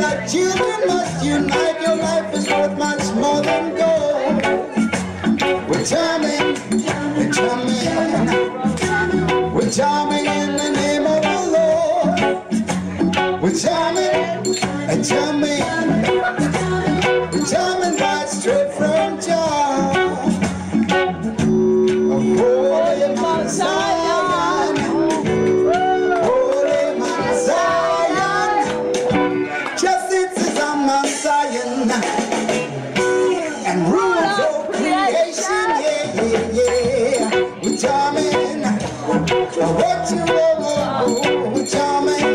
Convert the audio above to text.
That children must unite. Your life is worth much more than gold. We're charming, we're charming, we're charming. What you want, do, tell me.